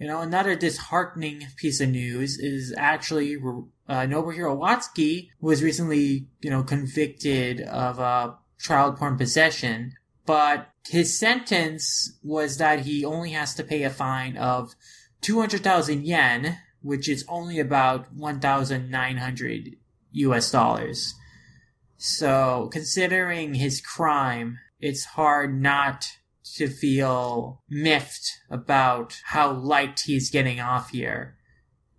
You know, another disheartening piece of news is actually uh, Nobuhiro Watsuki was recently, you know, convicted of uh, child porn possession, but his sentence was that he only has to pay a fine of 200,000 yen, which is only about 1,900 US dollars. So, considering his crime, it's hard not to feel miffed about how light he's getting off here.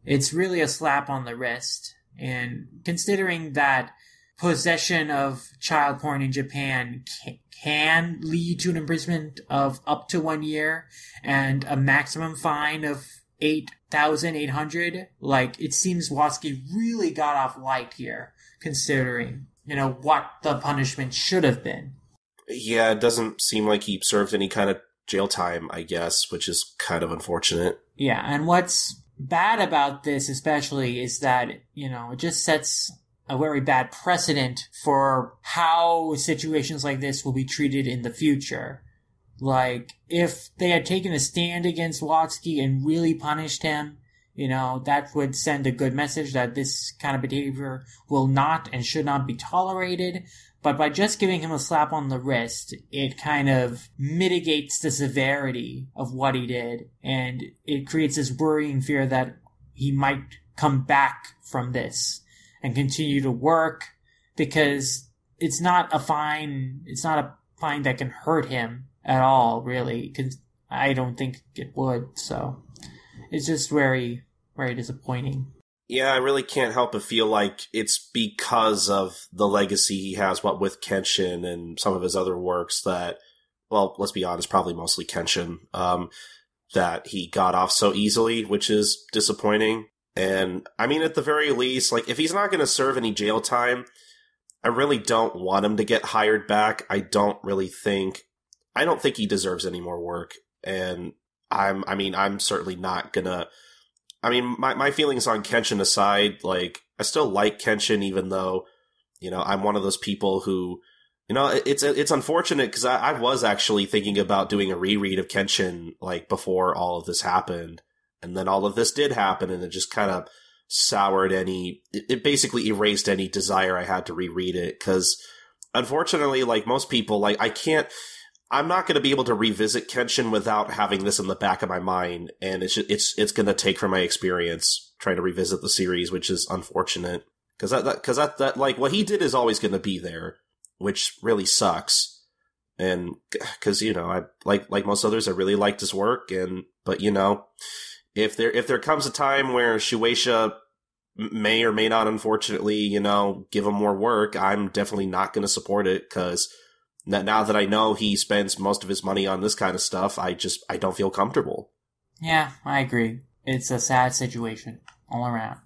It's really a slap on the wrist. And considering that possession of child porn in Japan can lead to an imprisonment of up to one year and a maximum fine of 8,800, like, it seems Watsuki really got off light here, considering, you know, what the punishment should have been. Yeah, it doesn't seem like he served any kind of jail time, I guess, which is kind of unfortunate. Yeah, and what's bad about this, especially, is that, you know, it just sets a very bad precedent for how situations like this will be treated in the future. Like, if they had taken a stand against Watsuki and really punished him, you know, that would send a good message that this kind of behavior will not and should not be tolerated. But by just giving him a slap on the wrist, it kind of mitigates the severity of what he did. And it creates this worrying fear that he might come back from this and continue to work because it's not a fine, it's not a fine that can hurt him at all, really. Cause I don't think it would. So it's just very, very disappointing yeah, I really can't help but feel like it's because of the legacy he has, what with Kenshin and some of his other works that, well, let's be honest, probably mostly Kenshin, um, that he got off so easily, which is disappointing. And I mean, at the very least, like, if he's not going to serve any jail time, I really don't want him to get hired back. I don't really think, I don't think he deserves any more work. And I'm, I mean, I'm certainly not gonna I mean, my, my feelings on Kenshin aside, like, I still like Kenshin, even though, you know, I'm one of those people who, you know, it's it's unfortunate because I, I was actually thinking about doing a reread of Kenshin, like, before all of this happened. And then all of this did happen, and it just kind of soured any, it, it basically erased any desire I had to reread it. Because, unfortunately, like most people, like, I can't, I'm not going to be able to revisit Kenshin without having this in the back of my mind, and it's just, it's it's going to take from my experience trying to revisit the series, which is unfortunate because that because that, that, that like what he did is always going to be there, which really sucks. And because you know, I like like most others, I really liked his work, and but you know, if there if there comes a time where Shueisha may or may not, unfortunately, you know, give him more work, I'm definitely not going to support it because now that I know he spends most of his money on this kind of stuff, I just I don't feel comfortable. Yeah, I agree. It's a sad situation all around.